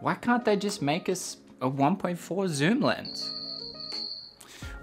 Why can't they just make us a 1.4 zoom lens?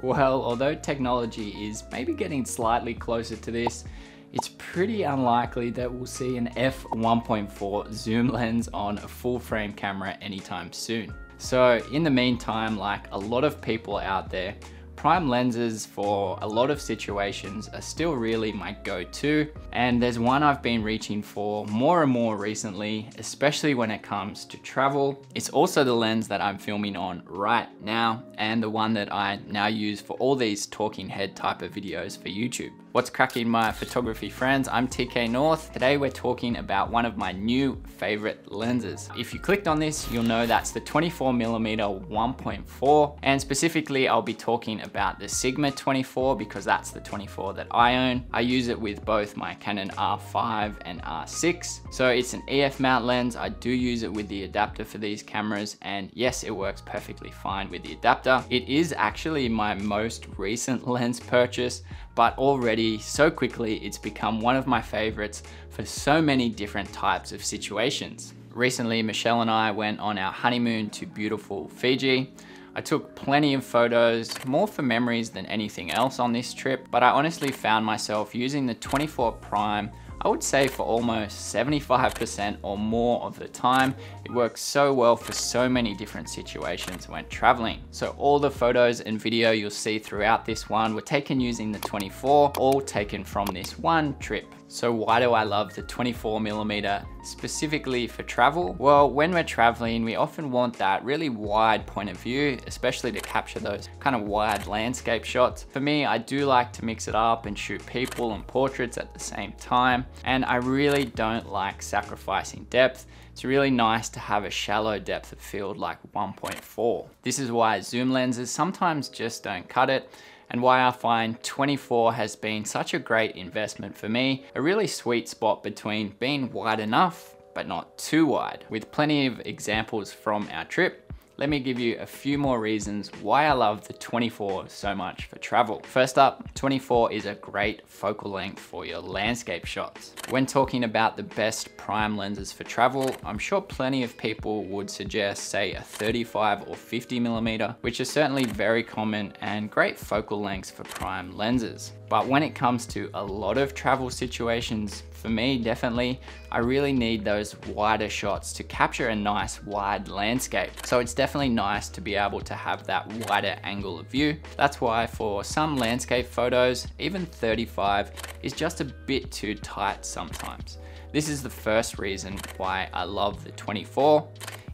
Well, although technology is maybe getting slightly closer to this, it's pretty unlikely that we'll see an f1.4 zoom lens on a full frame camera anytime soon. So in the meantime, like a lot of people out there, prime lenses for a lot of situations are still really my go-to. And there's one I've been reaching for more and more recently especially when it comes to travel. It's also the lens that I'm filming on right now and the one that I now use for all these talking head type of videos for YouTube What's cracking my photography friends? I'm TK North. Today we're talking about one of my new favorite lenses. If you clicked on this, you'll know that's the 24mm 1.4 and specifically I'll be talking about the Sigma 24 because that's the 24 that I own. I use it with both my Canon R5 and R6. So it's an EF mount lens. I do use it with the adapter for these cameras and yes, it works perfectly fine with the adapter. It is actually my most recent lens purchase but already so quickly it's become one of my favorites for so many different types of situations. Recently, Michelle and I went on our honeymoon to beautiful Fiji. I took plenty of photos, more for memories than anything else on this trip, but I honestly found myself using the 24 prime I would say for almost 75% or more of the time. It works so well for so many different situations when traveling. So all the photos and video you'll see throughout this one were taken using the 24, all taken from this one trip. So why do I love the 24 millimeter specifically for travel? Well, when we're traveling, we often want that really wide point of view, especially to capture those kind of wide landscape shots. For me, I do like to mix it up and shoot people and portraits at the same time. And I really don't like sacrificing depth. It's really nice to have a shallow depth of field like 1.4. This is why zoom lenses sometimes just don't cut it and why I find 24 has been such a great investment for me, a really sweet spot between being wide enough but not too wide. With plenty of examples from our trip, let me give you a few more reasons why I love the 24 so much for travel. First up, 24 is a great focal length for your landscape shots. When talking about the best prime lenses for travel, I'm sure plenty of people would suggest say a 35 or 50 millimeter, which is certainly very common and great focal lengths for prime lenses. But when it comes to a lot of travel situations, for me, definitely, I really need those wider shots to capture a nice wide landscape. So it's definitely nice to be able to have that wider angle of view. That's why for some landscape photos, even 35 is just a bit too tight sometimes. This is the first reason why I love the 24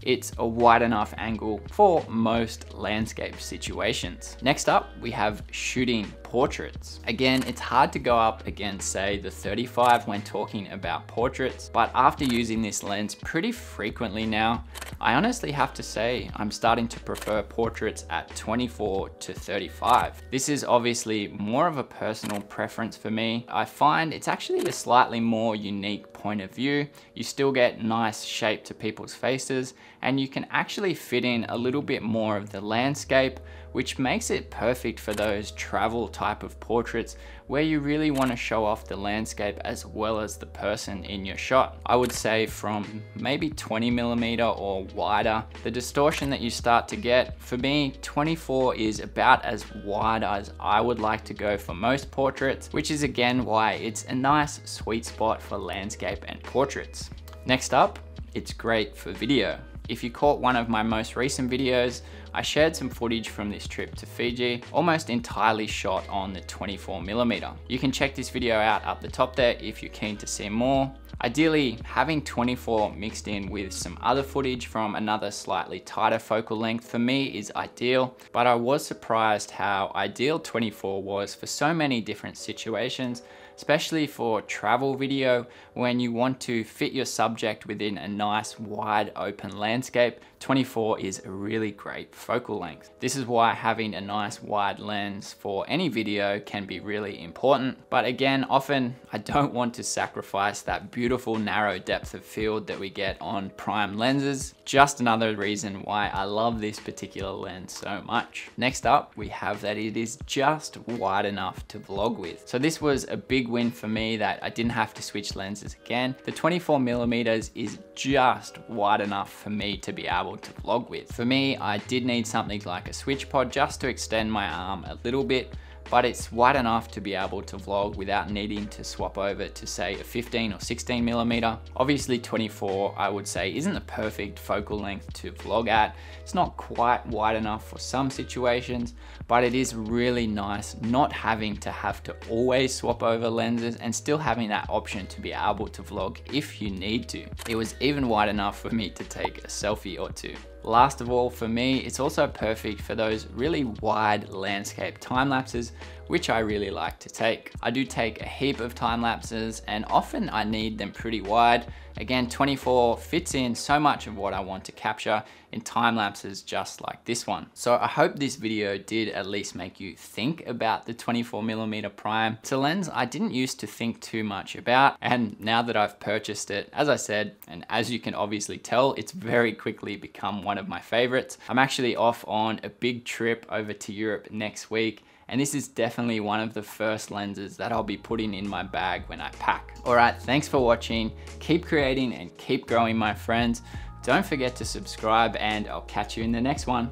it's a wide enough angle for most landscape situations. Next up, we have shooting portraits. Again, it's hard to go up against say the 35 when talking about portraits, but after using this lens pretty frequently now, I honestly have to say I'm starting to prefer portraits at 24 to 35. This is obviously more of a personal preference for me. I find it's actually a slightly more unique point of view. You still get nice shape to people's faces and you can actually fit in a little bit more of the landscape which makes it perfect for those travel type of portraits where you really want to show off the landscape as well as the person in your shot. I would say from maybe 20 millimeter or wider, the distortion that you start to get, for me, 24 is about as wide as I would like to go for most portraits, which is again why it's a nice sweet spot for landscape and portraits. Next up, it's great for video. If you caught one of my most recent videos, I shared some footage from this trip to Fiji, almost entirely shot on the 24mm. You can check this video out up the top there if you're keen to see more. Ideally, having 24 mixed in with some other footage from another slightly tighter focal length for me is ideal, but I was surprised how ideal 24 was for so many different situations especially for travel video when you want to fit your subject within a nice wide open landscape. 24 is a really great focal length. This is why having a nice wide lens for any video can be really important. But again, often I don't want to sacrifice that beautiful narrow depth of field that we get on prime lenses. Just another reason why I love this particular lens so much. Next up, we have that it is just wide enough to vlog with. So this was a big win for me that I didn't have to switch lenses again. The 24 millimeters is just wide enough for me to be able to vlog with. For me, I did need something like a switch pod just to extend my arm a little bit but it's wide enough to be able to vlog without needing to swap over to say a 15 or 16 millimeter. Obviously 24 I would say isn't the perfect focal length to vlog at. It's not quite wide enough for some situations, but it is really nice not having to have to always swap over lenses and still having that option to be able to vlog if you need to. It was even wide enough for me to take a selfie or two. Last of all, for me, it's also perfect for those really wide landscape time lapses, which I really like to take. I do take a heap of time lapses and often I need them pretty wide. Again, 24 fits in so much of what I want to capture in time lapses just like this one. So I hope this video did at least make you think about the 24 millimeter prime. It's a lens I didn't used to think too much about. And now that I've purchased it, as I said, and as you can obviously tell, it's very quickly become one of my favorites. I'm actually off on a big trip over to Europe next week and this is definitely one of the first lenses that I'll be putting in my bag when I pack. All right, thanks for watching. Keep creating and keep growing, my friends. Don't forget to subscribe and I'll catch you in the next one.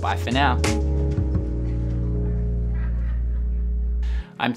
Bye for now. I'm